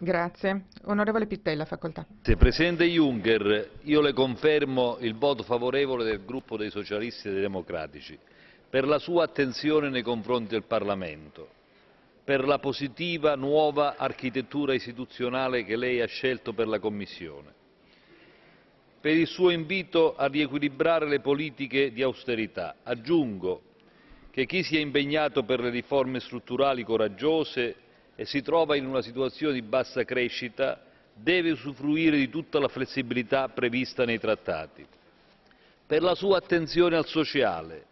Grazie. Onorevole Pittella, facoltà. Presidente Juncker, io le confermo il voto favorevole del gruppo dei socialisti e dei democratici per la sua attenzione nei confronti del Parlamento, per la positiva nuova architettura istituzionale che lei ha scelto per la Commissione, per il suo invito a riequilibrare le politiche di austerità. Aggiungo che chi si è impegnato per le riforme strutturali coraggiose e si trova in una situazione di bassa crescita deve usufruire di tutta la flessibilità prevista nei trattati. Per la sua attenzione al sociale,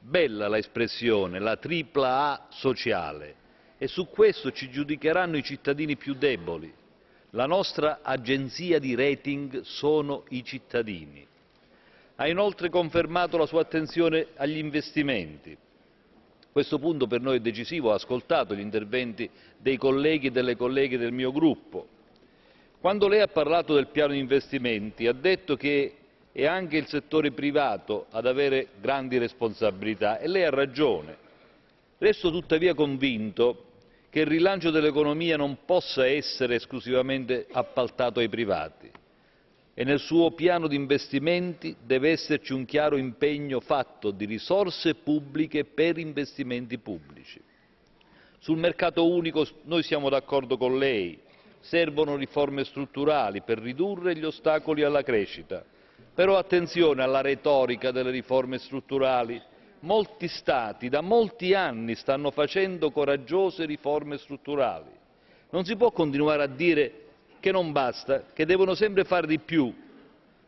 bella l'espressione, la tripla A sociale, e su questo ci giudicheranno i cittadini più deboli. La nostra agenzia di rating sono i cittadini. Ha inoltre confermato la sua attenzione agli investimenti questo punto per noi è decisivo, ho ascoltato gli interventi dei colleghi e delle colleghe del mio gruppo. Quando lei ha parlato del piano di investimenti ha detto che è anche il settore privato ad avere grandi responsabilità e lei ha ragione. Resto tuttavia convinto che il rilancio dell'economia non possa essere esclusivamente appaltato ai privati e nel suo piano di investimenti deve esserci un chiaro impegno fatto di risorse pubbliche per investimenti pubblici. Sul mercato unico noi siamo d'accordo con lei, servono riforme strutturali per ridurre gli ostacoli alla crescita, però attenzione alla retorica delle riforme strutturali. Molti Stati da molti anni stanno facendo coraggiose riforme strutturali. Non si può continuare a dire che non basta, che devono sempre fare di più.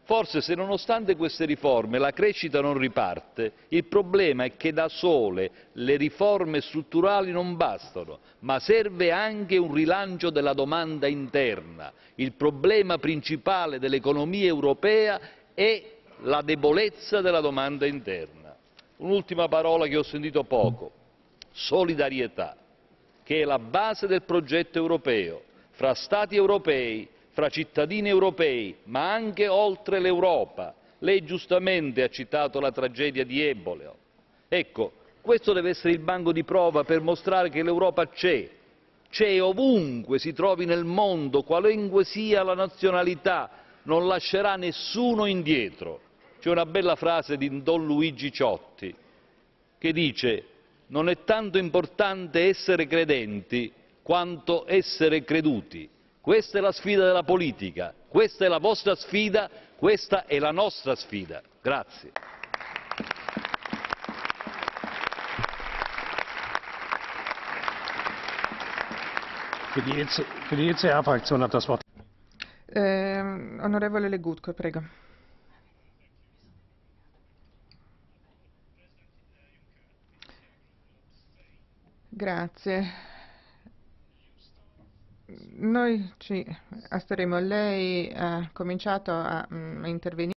Forse se nonostante queste riforme la crescita non riparte, il problema è che da sole le riforme strutturali non bastano, ma serve anche un rilancio della domanda interna. Il problema principale dell'economia europea è la debolezza della domanda interna. Un'ultima parola che ho sentito poco. Solidarietà, che è la base del progetto europeo fra Stati europei, fra cittadini europei, ma anche oltre l'Europa. Lei giustamente ha citato la tragedia di Ebola. Ecco, questo deve essere il banco di prova per mostrare che l'Europa c'è, c'è ovunque si trovi nel mondo, qualunque sia la nazionalità, non lascerà nessuno indietro. C'è una bella frase di Don Luigi Ciotti che dice non è tanto importante essere credenti quanto essere creduti. Questa è la sfida della politica, questa è la vostra sfida, questa è la nostra sfida. Grazie. Für die, EC, für die ECR-Fraktion hat das Wort. Eh, onorevole Legutko, prego. Grazie. Noi ci asteremo. Lei ha cominciato a, mm, a intervenire.